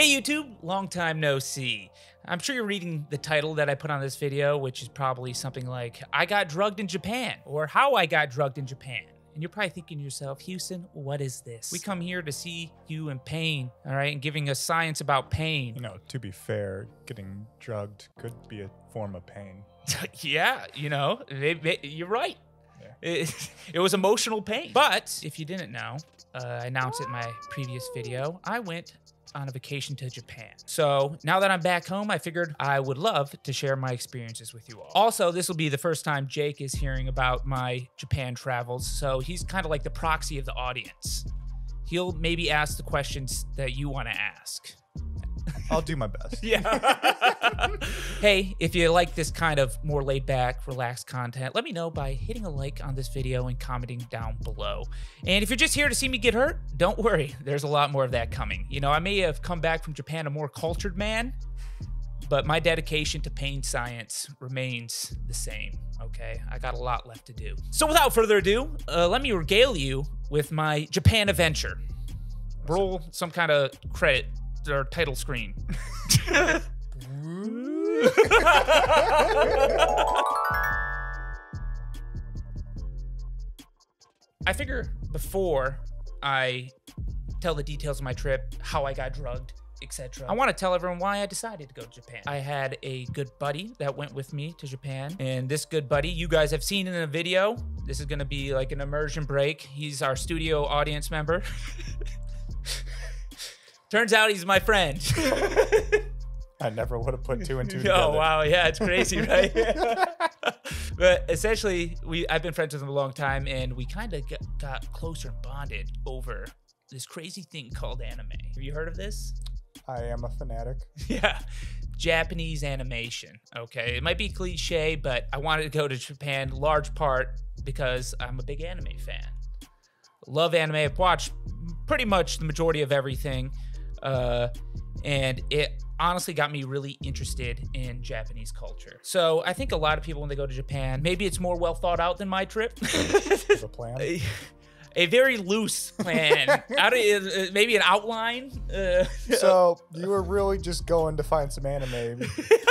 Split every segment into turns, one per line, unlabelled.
Hey YouTube, long time no see. I'm sure you're reading the title that I put on this video, which is probably something like I got drugged in Japan or how I got drugged in Japan. And you're probably thinking to yourself, Houston, what is this? We come here to see you in pain, all right, and giving us science about pain.
You know, to be fair, getting drugged could be a form of pain.
yeah, you know, they- they- you're right.
Yeah.
It, it was emotional pain. But if you didn't know, uh, I announced it in my previous video, I went on a vacation to Japan. So now that I'm back home, I figured I would love to share my experiences with you all. Also, this will be the first time Jake is hearing about my Japan travels, so he's kind of like the proxy of the audience. He'll maybe ask the questions that you want to ask.
I'll do my best.
Yeah. hey, if you like this kind of more laid back, relaxed content, let me know by hitting a like on this video and commenting down below. And if you're just here to see me get hurt, don't worry. There's a lot more of that coming. You know, I may have come back from Japan a more cultured man, but my dedication to pain science remains the same. Okay, I got a lot left to do. So without further ado, uh, let me regale you with my Japan adventure. Roll some kind of credit or title screen. I figure before I tell the details of my trip, how I got drugged, etc. I want to tell everyone why I decided to go to Japan. I had a good buddy that went with me to Japan, and this good buddy you guys have seen in a video. This is going to be like an immersion break. He's our studio audience member. Turns out he's my friend.
I never would have put two and two oh, together.
Oh wow, yeah, it's crazy, right? but essentially, we I've been friends with him a long time, and we kind of got, got closer and bonded over this crazy thing called anime. Have you heard of this?
I am a fanatic.
Yeah. Japanese animation. Okay. It might be cliche, but I wanted to go to Japan large part because I'm a big anime fan. Love anime. I've watched pretty much the majority of everything. Uh, and it honestly got me really interested in Japanese culture. So I think a lot of people, when they go to Japan, maybe it's more well thought out than my trip.
Plan.
a, very loose plan. Out of, uh, maybe an outline. Uh,
So you were really just going to find some anime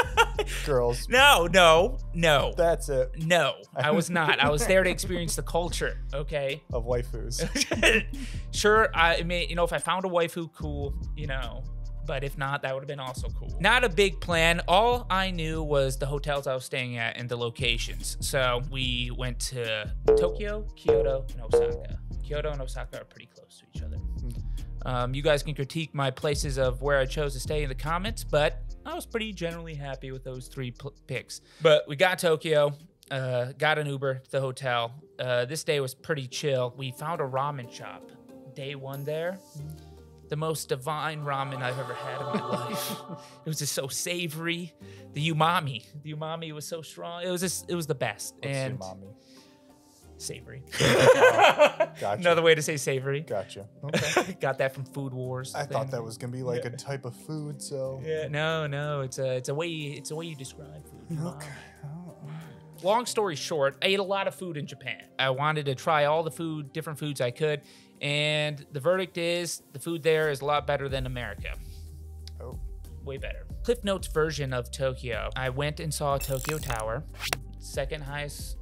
girls.
No, no, no,
That's it.
no. I was not. I was there to experience the culture. Okay.
Of waifus.
sure. I mean, you know, if I found a waifu, cool. You know. But if not, that would have been also cool. Not a big plan. All I knew was the hotels I was staying at and the locations. So we went to Tokyo, Kyoto, and Osaka. Kyoto and Osaka are pretty close to each other. Um, you guys can critique my places of where I chose to stay in the comments, but I was pretty generally happy with those three picks. But we got Tokyo, uh, got an Uber to the hotel. Uh, this day was pretty chill. We found a ramen shop. Day one there, the most divine ramen I've ever had in my life. It was just so savory. The umami, the umami was so strong. It was just, it was the best
What's
and
mommy?
savory.
Gotcha.
Another way to say savory.
Gotcha. Okay.
Got that from Food Wars.
I thought that was gonna be like a type of food, so
Yeah, no, no, it's a it's a way it's a way you describe food.
Okay.
Long story short, I ate a lot of food in Japan. I wanted to try all the food, different foods I could, and the verdict is the food there is a lot better than America.
Oh.
Way better. Cliff Notes version of Tokyo. I went and saw Tokyo Tower, second highest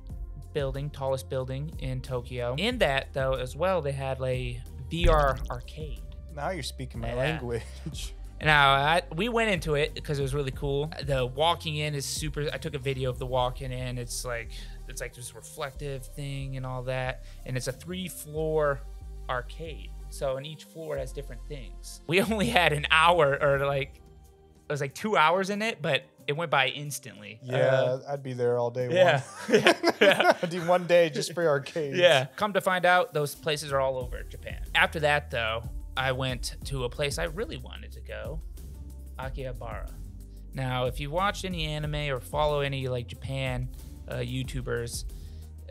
building, tallest building in Tokyo. In that though as well, they had a VR arcade.
Now you're speaking my
Yeah.
language.
Now, I, we went into it because it was really cool. The walking in is super. I took a video of the walking in. It's like it's like this reflective thing and all that, and it's a three floor arcade. So, and each floor has different things. We only had an hour or like it was like two hours in it, but it went by instantly.
Yeah,
Uh,
I'd be there all day.
yeah,
One.
yeah.
I'd do one day just for arcades.
Yeah. Come to find out, those places are all over Japan. After that, though, I went to a place I really wanted to go Akihabara. Now, if you watched any anime or follow any like Japan uh, YouTubers,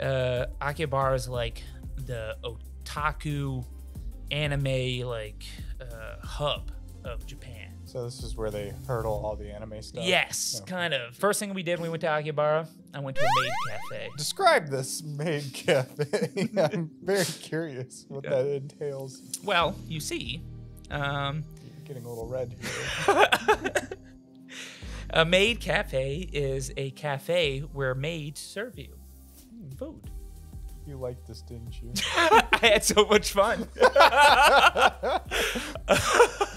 uh, Akihabara is like the otaku anime like uh, hub of Japan.
So this is where they hurdle all the anime stuff.
Yes,
Yeah.
kind of. First thing we did when we went to Akihabara, I went to a maid cafe.
Describe this maid cafe. I'm very curious what that entails.
Well, you see, um,
getting a little red here.
a maid cafe is a cafe where maids serve you food.
You liked this, didn't you?
I had so much fun.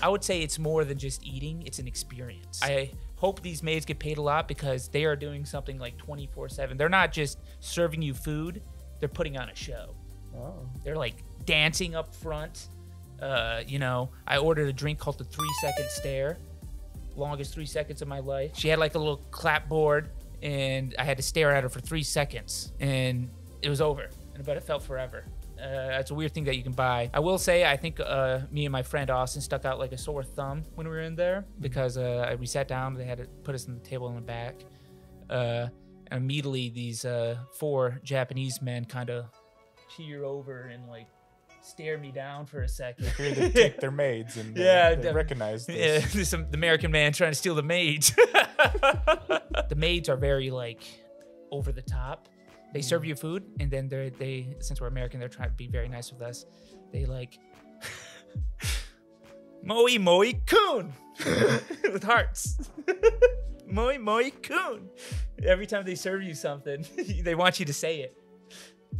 I would say it's more than just eating, it's an experience. I hope these maids get paid a lot because they are doing something like 24 7. They're not just serving you food, they're putting on a show.
Oh.
They're like dancing up front. Uh, you know, I ordered a drink called the Three Second Stare, longest three seconds of my life. She had like a little clapboard, and I had to stare at her for three seconds, and it was over. But it felt forever. Uh, that's a weird thing that you can buy. I will say, I think uh, me and my friend Austin stuck out like a sore thumb when we were in there because uh, we sat down. They had to put us on the table in the back. Uh, and immediately, these uh, four Japanese men kind of peer over and like stare me down for a second.
They take their maids and
Yeah,
they
the-
recognize
Yeah,
this.
there's some the American man trying to steal the maids. the maids are very like over the top. They serve you food, and then they they since we're American, they're trying to be very nice with us. They like moe moe kyun with hearts. moe moe kyun. Every time they serve you something, they want you to say it.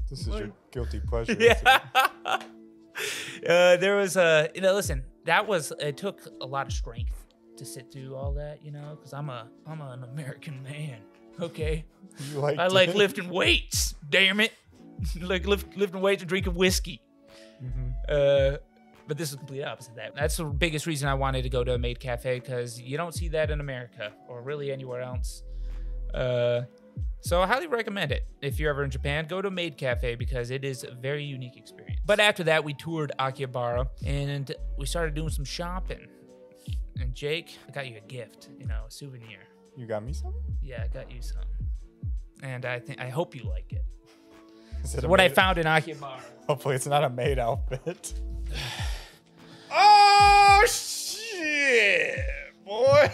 This is your guilty pleasure.
Yeah. uh, there was a, you know, listen, that was, it took a lot of strength to sit through all that, you know, because I'm a, I'm an American man. Okay.
You liked
I like lifting weights. Damn it. like lift, lifting weights and drinking whiskey.
Mhm.
Uh, but this is the complete opposite of that. That's the biggest reason I wanted to go to a maid cafe because you don't see that in America or really anywhere else. Uh, so I highly recommend it. If you're ever in Japan, go to a maid cafe because it is a very unique experience. But after that, we toured Akihabara and we started doing some shopping. And Jake, I got you a gift, you know, a souvenir.
You got me some?
Yeah, I got you some. And I think I hope you like it.
Is it
what I found in Akihabara.
Hopefully, it's not a maid outfit. oh shit, boy!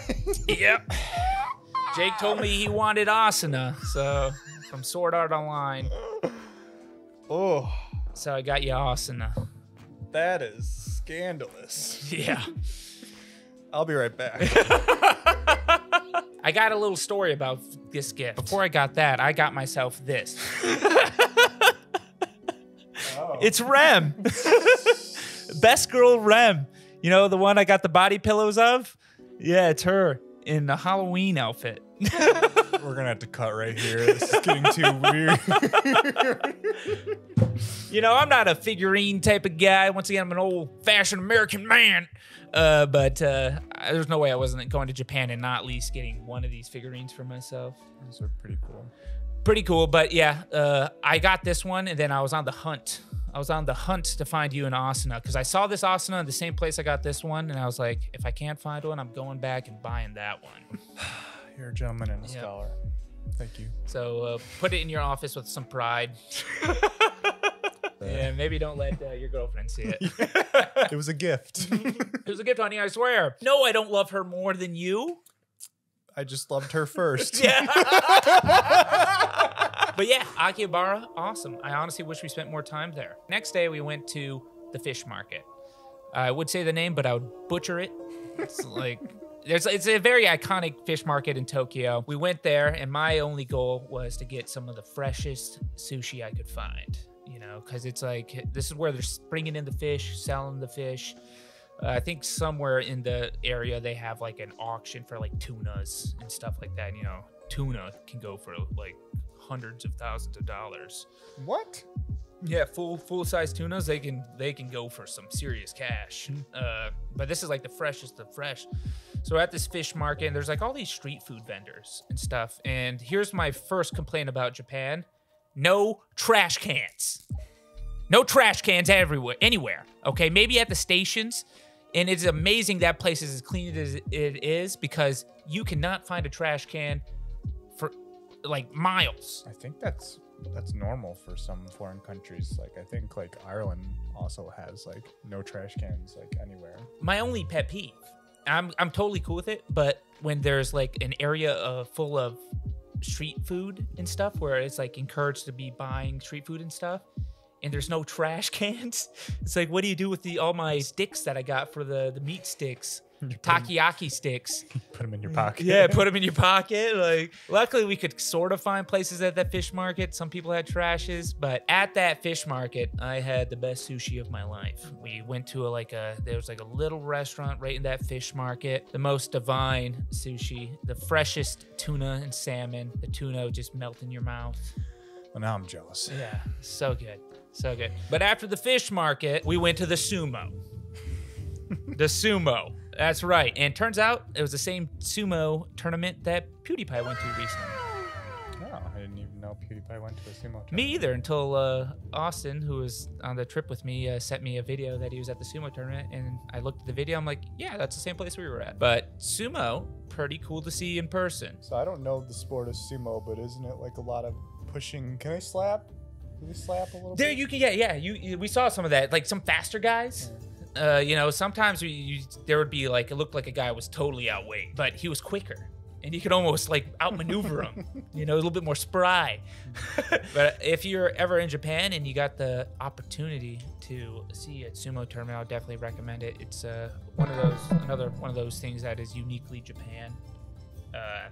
Yep. Jake told me he wanted Asuna, so from Sword Art Online.
oh,
So I got you Asuna.
that is scandalous.
Yeah.
I'll be right back.
I got a little story about this gift. Before I got that, I got myself this.
Oh.
It's Rem. Best girl Rem. You know, the one I got the body pillows of? Yeah, it's her in a Halloween outfit.
We're gonna have to cut right here. This is getting too weird.
You know, I'm not a figurine type of guy. Once again, I'm an old fashioned American man. Uh, but uh, there's no way I wasn't going to Japan and not at least getting one of these figurines for myself.
These are pretty cool.
Pretty cool. But yeah, uh, I got this one and then I was on the hunt. I was on the hunt to find you in Asuna because I saw this Asuna in the same place I got this one. And I was like, if I can't find one, I'm going back and buying that one.
You're a gentleman and a
Yeah.
scholar. Thank you.
So uh, put it in your office with some pride. yeah, maybe don't let uh, your girlfriend see it.
It was a gift.
It was a gift, honey, I swear. No, I don't love her more than you.
I just loved her first.
Yeah. but yeah, Akihabara, awesome. I honestly wish we spent more time there. Next day, we went to the fish market. I would say the name, but I would butcher it. It's like there's it's a very iconic fish market in Tokyo. We went there, and my only goal was to get some of the freshest sushi I could find. You know, because it's like this is where they're bringing in the fish, selling the fish. Uh, I think somewhere in the area they have like an auction for like tunas and stuff like that. You know, tuna can go for like hundreds of thousands of dollars.
What?
Yeah, full full size tunas they can they can go for some serious cash. Uh, but this is like the freshest of fresh. So we're at this fish market and there's like all these street food vendors and stuff. And here's my first complaint about Japan: no trash cans. No trash cans everywhere, anywhere. Okay, maybe at the stations. And it's amazing that place is as clean as it is because you cannot find a trash can for like miles.
I think that's that's normal for some foreign countries. Like I think like Ireland also has like no trash cans like anywhere.
my only pet peeve. I'm I'm totally cool with it, but when there's like an area uh, full of street food and stuff where it's like encouraged to be buying street food and stuff and there's no trash cans it's like what do you do with the all my sticks that i got for the the meat sticks takoyaki sticks.
Put them in your pocket.
Yeah, put them in your pocket. Like, luckily, we could sort of find places at that fish market. Some people had trashes, but at that fish market, I had the best sushi of my life. We went to a like a there was like a little restaurant right in that fish market. The most divine sushi, the freshest tuna and salmon. The tuna just melt in your mouth.
Well, now I'm jealous.
Yeah, so good. So good. But after the fish market, we went to the sumo. the sumo. That's right. And turns out it was the same sumo tournament that PewDiePie went to recently.
Oh, I didn't even know PewDiePie went to a sumo. Tournament.
Me either until uh, Austin, who was on the trip with me, uh, sent me a video that he was at the sumo tournament. And I looked at the video. I'm like, yeah, that's the same place we were at. But sumo, pretty cool to see in person.
So I don't know the sport of sumo, but isn't it like a lot of pushing? Can I slap? Can we slap a little
There
bit?
you can, yeah, yeah. You, you we saw some of that, like some faster guys. Uh, you know, sometimes we, you, there would be like it looked like a guy was totally outweighed, but he was quicker, and you could almost like outmaneuver him. You know, a little bit more spry. but if you're ever in Japan and you got the opportunity to see a sumo tournament, I would definitely recommend it. It's uh, one of those another one of those things that is uniquely Japan, uh,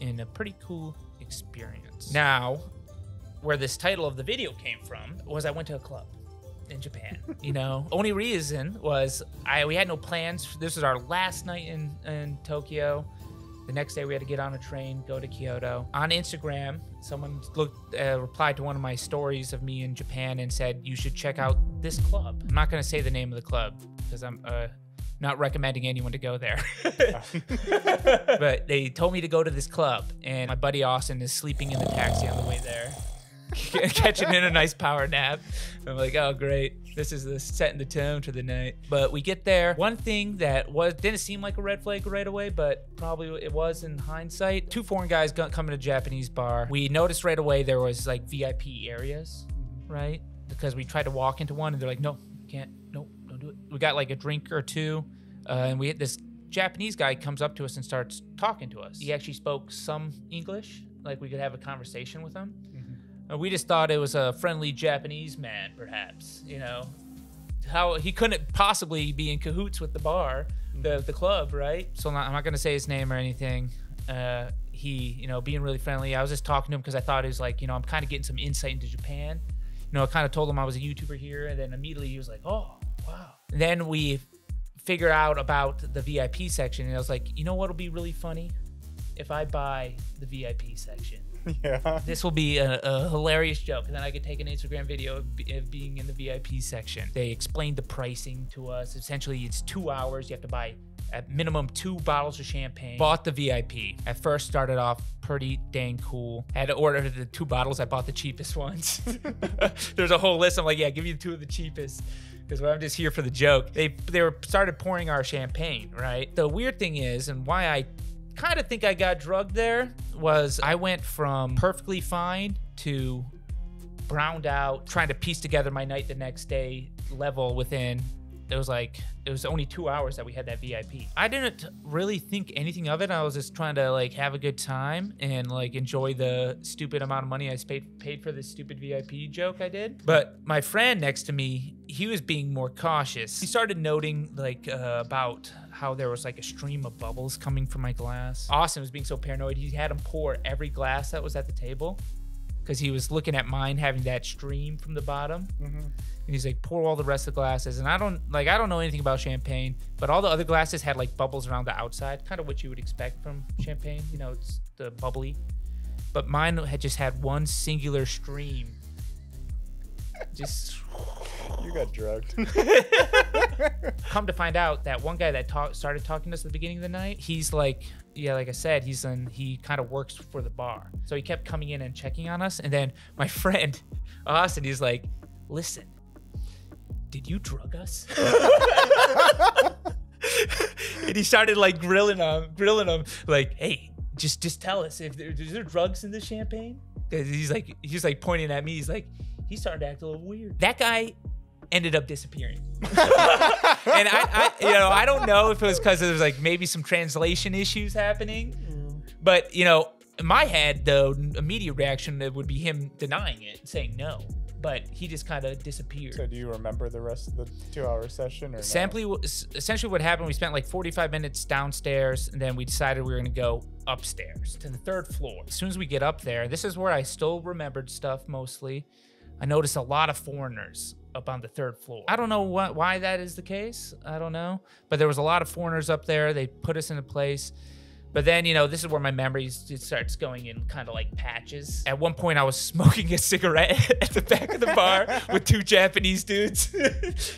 in a pretty cool experience. Now, where this title of the video came from was I went to a club in Japan. You know, only reason was I we had no plans. This was our last night in in Tokyo. The next day we had to get on a train, go to Kyoto. On Instagram, someone looked uh, replied to one of my stories of me in Japan and said you should check out this club. I'm not going to say the name of the club because I'm uh, not recommending anyone to go there. but they told me to go to this club, and my buddy Austin is sleeping in the taxi on the way there, catching in a nice power nap. I'm like, oh great, this is the setting the tone for the night. But we get there. One thing that was didn't seem like a red flag right away, but probably it was in hindsight. Two foreign guys come in a Japanese bar. We noticed right away there was like VIP areas, right? Because we tried to walk into one, and they're like, no, can't, no, don't do it. We got like a drink or two, uh, and we hit this Japanese guy comes up to us and starts talking to us. He actually spoke some English, like we could have a conversation with him. Uh, we just thought it was a friendly Japanese man, perhaps. You know, how he couldn't possibly be in cahoots with the bar, the the club, right? So I'm not, I'm not gonna say his name or anything. Uh, he, you know, being really friendly. I was just talking to him because I thought it was like, you know, I'm kind of getting some insight into Japan. You know, I kind of told him I was a YouTuber here, and then immediately he was like, "Oh, wow." Then we figure out about the VIP section, and I was like, "You know what'll be really funny? If I buy the VIP section."
yeah.
This will be a, a hilarious joke, and then I could take an Instagram video of, of being in the VIP section. They explained the pricing to us. Essentially, it's two hours. You have to buy at minimum two bottles of champagne. Bought the VIP. At first, started off pretty dang cool. I had to order the two bottles. I bought the cheapest ones. There's a whole list. I'm like, yeah, give you two of the cheapest. Because I'm just here for the joke. They they were started pouring our champagne, right? The weird thing is, and why I kind of think I got drugged there was I went from perfectly fine to browned out, trying to piece together my night the next day level within. It was like it was only two hours that we had that VIP. I didn't really think anything of it. I was just trying to like have a good time and like enjoy the stupid amount of money I paid paid for this stupid VIP joke I did. But my friend next to me, he was being more cautious. He started noting like uh, about how there was like a stream of bubbles coming from my glass. Austin was being so paranoid. He had him pour every glass that was at the table because he was looking at mine having that stream from the bottom. Mm-hmm. And he's like, pour all the rest of the glasses. And I don't like, I don't know anything about champagne, but all the other glasses had like bubbles around the outside, kind of what you would expect from champagne. You know, it's the bubbly. But mine had just had one singular stream. Just
You got drugged.
come to find out that one guy that talk, started talking to us at the beginning of the night, he's like, yeah, like I said, he's in, he kind of works for the bar. So he kept coming in and checking on us. And then my friend, Austin, he's like, listen, did you drug us? and he started like grilling him, grilling him, like, hey, just just tell us if there, is there drugs in the champagne? he's like, he's like pointing at me. He's like, he's started to act a little weird. That guy ended up disappearing. and I, I, you know, I don't know if it was because there was like maybe some translation issues happening, mm. but you know, in my head, the immediate reaction would be him denying it, saying no. but he just kind of disappeared.
So do you remember the rest of the two-hour session? Or no?
Simply, essentially, what happened? We spent like 45 minutes downstairs, and then we decided we were going to go upstairs to the third floor. As soon as we get up there, this is where I still remembered stuff mostly. I noticed a lot of foreigners up on the third floor. I don't know what, why that is the case. I don't know, but there was a lot of foreigners up there. They put us in a place. But then, you know, this is where my memory starts going in kind of like patches. At one point, I was smoking a cigarette at the back of the bar with two Japanese dudes.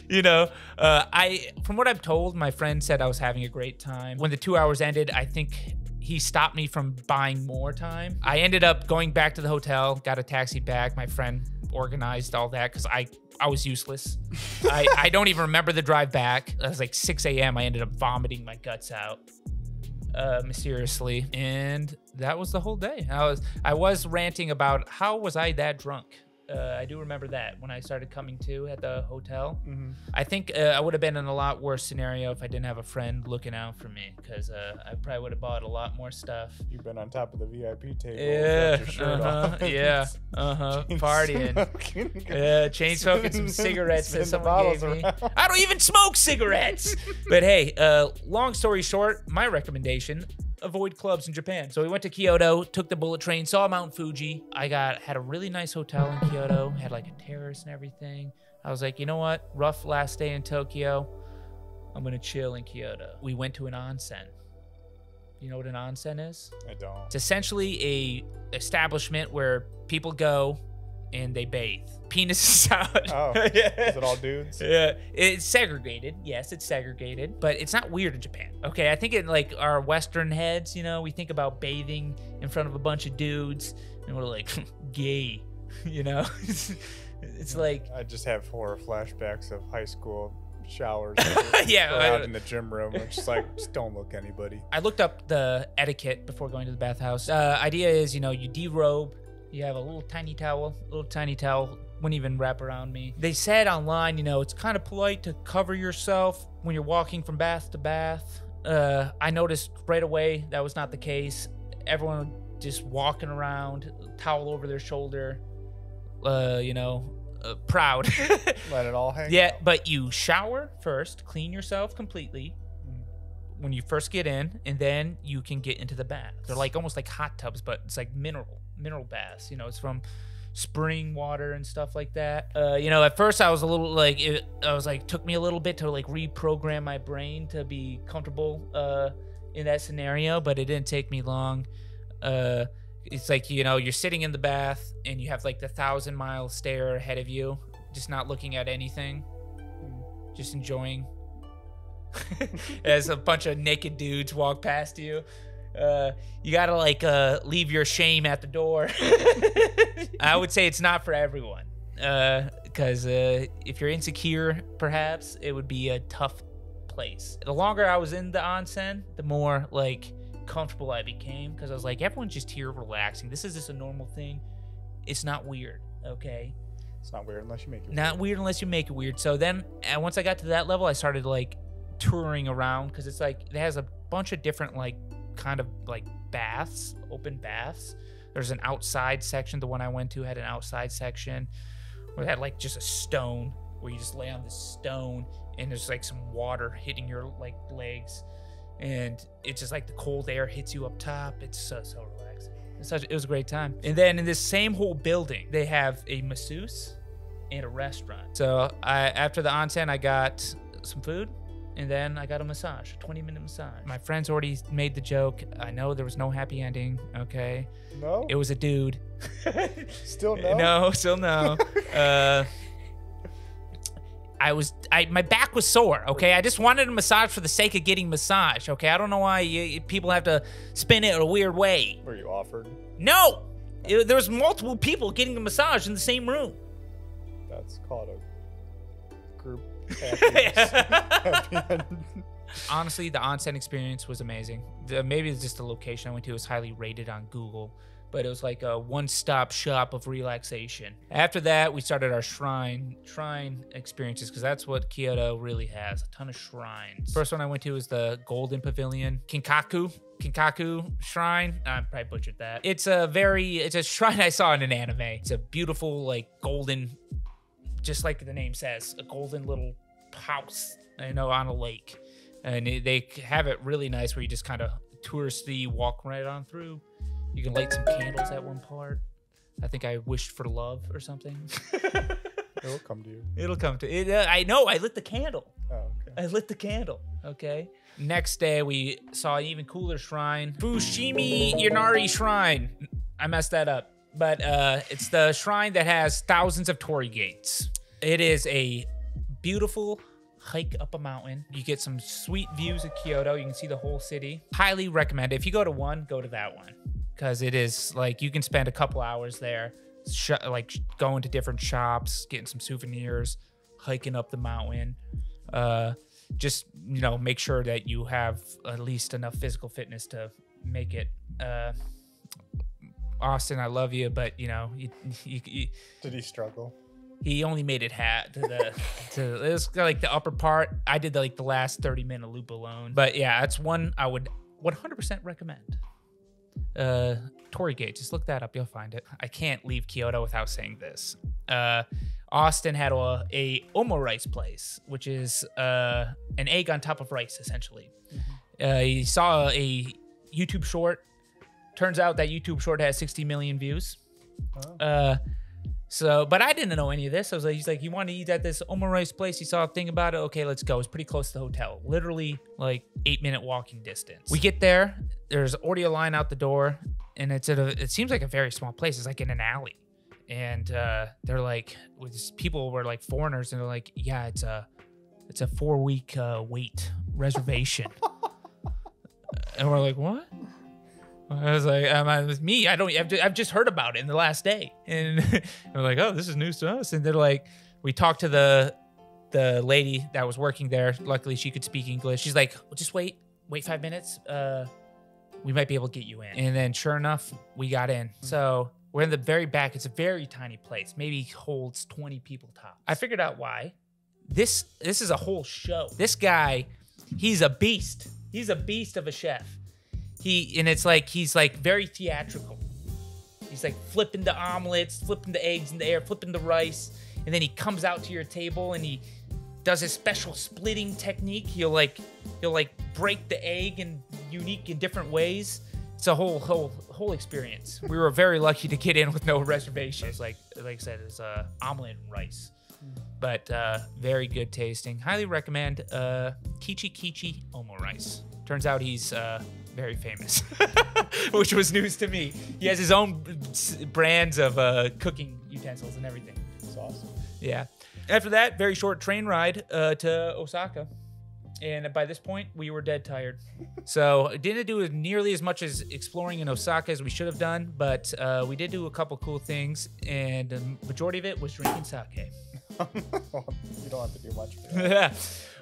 you know, uh, I, from what I'm told, my friend said I was having a great time. When the two hours ended, I think he stopped me from buying more time. I ended up going back to the hotel, got a taxi back. My friend organized all that because I I was useless. I, I don't even remember the drive back. It was like 6 a.m. I ended up vomiting my guts out uh, mysteriously, and that was the whole day. I was I was ranting about how was I that drunk. Uh, I do remember that when I started coming to at the hotel.
Mm-hmm.
I think uh, I would have been in a lot worse scenario if I didn't have a friend looking out for me because uh, I probably would have bought a lot more stuff.
You've been on top of the VIP table.
Yeah,
your shirt
uh-huh, yeah, uh huh, partying.
smoking.
Yeah, chain smoking some cigarettes that someone
bottles
gave me.
around.
I don't even smoke cigarettes. but hey, uh, long story short, my recommendation: avoid clubs in Japan. So we went to Kyoto, took the bullet train, saw Mount Fuji. I got had a really nice hotel in Kyoto, had like a terrace and everything. I was like, you know what? Rough last day in Tokyo. I'm gonna chill in Kyoto. We went to an onsen. You know what an onsen is?
I don't.
It's essentially a establishment where people go and they bathe. Penises out.
Oh,
yeah.
Is it all dudes?
Yeah, it's segregated. Yes, it's segregated, but it's not weird in Japan. Okay, I think in like our Western heads, you know, we think about bathing in front of a bunch of dudes, and we're like, gay. You know, it's, it's like,
I just have horror flashbacks of high school showers.
Yeah, I-
out in the gym room. It's just like, just don't look anybody.
I looked up the etiquette before going to the bathhouse. Uh, idea is, you know, you derobe, you have a little tiny towel, a little tiny towel, wouldn't even wrap around me. They said online, you know, it's kind of polite to cover yourself when you're walking from bath to bath. Uh, I noticed right away that was not the case. Everyone just walking around, towel over their shoulder, uh, you know, uh, proud.
Let it all hang.
yeah,
out.
but you shower first, clean yourself completely
Mm.
when you first get in, and then you can get into the bath. They're like almost like hot tubs, but it's like mineral mineral baths. You know, it's from spring water and stuff like that. Uh, you know, at first I was a little like it, I was like took me a little bit to like reprogram my brain to be comfortable uh, in that scenario, but it didn't take me long. Uh, it's like you know you're sitting in the bath and you have like the thousand mile stare ahead of you, just not looking at anything, just enjoying. As a bunch of naked dudes walk past you, uh, you gotta like uh, leave your shame at the door. I would say it's not for everyone, because uh, if you're insecure, perhaps it would be a tough place. The longer I was in the onsen, the more like comfortable I became because I was like, everyone's just here relaxing. This is just a normal thing. It's not weird, okay?
It's not weird unless you make it. Weird.
Not weird unless you make it weird. So then, and once I got to that level, I started like touring around because it's like it has a bunch of different like kind of like baths, open baths. There's an outside section. The one I went to had an outside section where it had like just a stone where you just lay on this stone and there's like some water hitting your like legs, and it's just like the cold air hits you up top. It's so so relaxing. It's such it was a great time. And then in this same whole building, they have a masseuse and a restaurant. So I after the onsen, I got some food. And then I got a massage, a 20 minute massage. My friends already made the joke. I know there was no happy ending. Okay.
No.
It was a dude.
Still no.
No, still no. uh, I was, I my back was sore. Okay, I just wanted a massage for the sake of getting massage. Okay, I don't know why you, people have to spin it a weird way.
Were you offered?
No, It- there was multiple people getting a massage in the same room.
That's called a
Honestly, the onsen experience was amazing. The, maybe it's just the location I went to was highly rated on Google, but it was like a one-stop shop of relaxation. After that, we started our shrine shrine experiences because that's what Kyoto really has a ton of shrines. First one I went to was the Golden Pavilion, Kinkaku. Kinkaku Shrine. I probably butchered that. It's a very, it's a shrine I saw in an anime. It's a beautiful, like, golden just like the name says, a golden little house, you know, on a lake, and it- they have it really nice where you just kind of touristy walk right on through. You can light some candles at one part. I think I wished for love or something.
It will come to you.
It'll come to it. Uh, I know. I lit the candle.
Oh, okay.
I lit the candle. Okay. Next day, we saw an even cooler shrine, Fushimi Yanari Shrine. I messed that up, but uh, it's the shrine that has thousands of torii gates. It is a beautiful hike up a mountain. You get some sweet views of Kyoto. You can see the whole city. Highly recommend it. If you go to one, go to that one because it is like you can spend a couple hours there, like going to different shops, getting some souvenirs, hiking up the mountain. Uh, just you know, make sure that you have at least enough physical fitness to make it. Uh, Austin, I love you, but you know, you, you, you,
Did he struggle?
he only made it hat to the to it was like the upper part. I did like the last 30 minute loop alone. But yeah, that's one I would 100% recommend. Uh Torii Gate, just look that up, you'll find it. I can't leave Kyoto without saying this. Uh Austin had a, a omurice place, which is uh an egg on top of rice essentially. Uh he saw a YouTube short. Turns out that YouTube short has 60 million views.
Oh.
Uh so, but I didn't know any of this. I was like, he's like, you want to eat at this Omurice place? He saw a thing about it. Okay, let's go. It's pretty close to the hotel. Literally like eight minute walking distance. We get there. There's audio line out the door, and it's at a. It seems like a very small place. It's like in an alley, and uh, they're like, people were like foreigners, and they're like, yeah, it's a, it's a four week uh, wait reservation. and we're like, what? I was like, um, uh, with me, I don't. I've just, I've just heard about it in the last day, and we're like, oh, this is news to us. And they're like, we talked to the the lady that was working there. Luckily, she could speak English. She's like, well, just wait, wait five minutes. Uh, we might be able to get you in. And then, sure enough, we got in. So we're in the very back. It's a very tiny place. Maybe holds twenty people top. I figured out why. This this is a whole show. This guy, he's a beast. He's a beast of a chef he and it's like he's like very theatrical. He's like flipping the omelets, flipping the eggs in the air, flipping the rice, and then he comes out to your table and he does his special splitting technique. He'll like he'll like break the egg in unique and different ways. It's a whole whole whole experience. We were very lucky to get in with no reservations. Like like I said, it's uh, omelet and rice. But uh, very good tasting. Highly recommend uh, Kichi Kichi Omurice. Turns out he's uh, very famous, which was news to me. He has his own brands of uh, cooking utensils and everything.
It's awesome.
Yeah. After that, very short train ride uh, to Osaka. And by this point, we were dead tired. So didn't do nearly as much as exploring in Osaka as we should have done, but uh, we did do a couple cool things, and the majority of it was drinking sake.
you don't have to do much.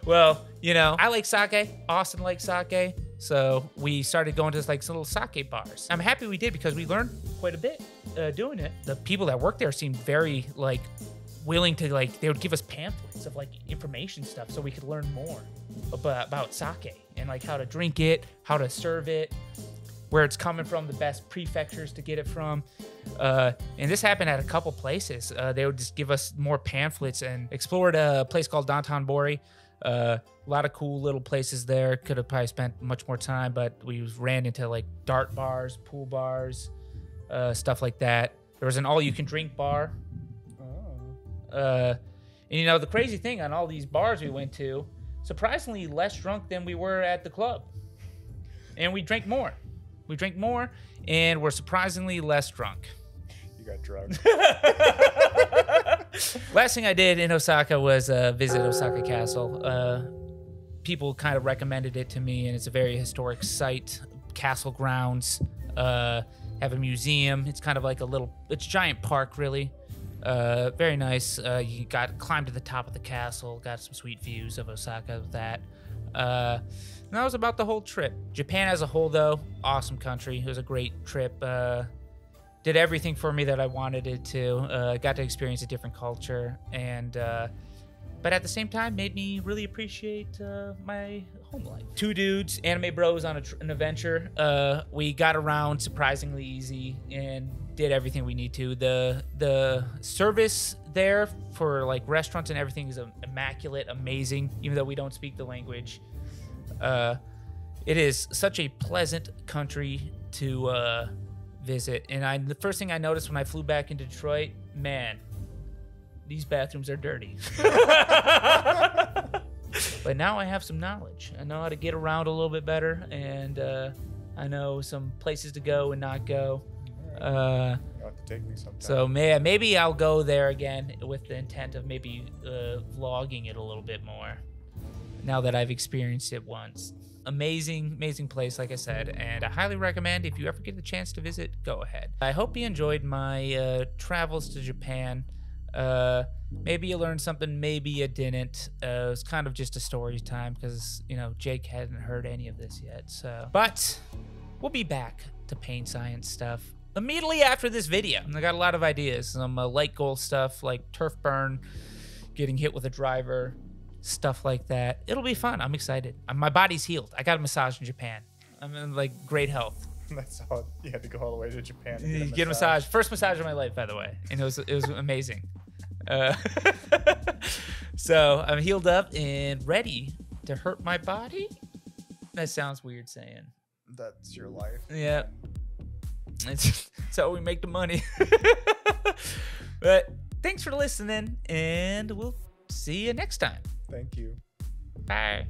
Well, you know, I like sake. Austin likes sake. So we started going to like some little sake bars. I'm happy we did because we learned quite a bit uh, doing it. The people that worked there seemed very like willing to like they would give us pamphlets of like information stuff so we could learn more about, about sake and like how to drink it, how to serve it, where it's coming from, the best prefectures to get it from. Uh, and this happened at a couple places. Uh, they would just give us more pamphlets and explored a place called Dotonbori. Uh, a lot of cool little places there. Could have probably spent much more time, but we ran into like dart bars, pool bars, uh, stuff like that. There was an all-you-can-drink bar.
Oh.
Uh, and you know the crazy thing on all these bars we went to, surprisingly less drunk than we were at the club, and we drank more. We drank more, and we're surprisingly less drunk.
You got drugged.
Last thing I did in Osaka was uh, visit Osaka Castle. Uh, people kind of recommended it to me, and it's a very historic site. Castle grounds uh, have a museum. It's kind of like a little, it's a giant park, really. Uh, very nice. Uh, you got climbed to the top of the castle. Got some sweet views of Osaka with that. Uh, and that was about the whole trip. Japan as a whole, though, awesome country. It was a great trip. Uh, did everything for me that I wanted it to. Uh, got to experience a different culture, and uh, but at the same time, made me really appreciate uh, my home life. Two dudes, anime bros on tr- an adventure. Uh, we got around surprisingly easy and did everything we need to. The the service there for like restaurants and everything is immaculate, amazing. Even though we don't speak the language, uh, it is such a pleasant country to uh, visit. And I the first thing I noticed when I flew back in Detroit, man, these bathrooms are dirty. but now I have some knowledge. I know how to get around a little bit better, and uh, I know some places to go and not go. Uh,
You'll have to take me sometime.
so may, maybe I'll go there again with the intent of maybe uh, vlogging it a little bit more. Now that I've experienced it once, amazing, amazing place, like I said, and I highly recommend if you ever get the chance to visit, go ahead. I hope you enjoyed my uh, travels to Japan. Uh, maybe you learned something, maybe you didn't. Uh, it was kind of just a story time because you know Jake hadn't heard any of this yet. So, but we'll be back to pain science stuff immediately after this video. I got a lot of ideas, some uh, light goal stuff like turf burn, getting hit with a driver, stuff like that. It'll be fun. I'm excited. Uh, My body's healed. I got a massage in Japan. I'm in like great health.
That's all. You had to go all the way to Japan to
Get
get
a massage. First massage of my life, by the way, and it was it was amazing. Uh, so I'm healed up and ready to hurt my body. That sounds weird saying.
That's your life.
Yeah. It's, it's how we make the money. but thanks for listening, and we'll see you next time.
Thank you.
Bye.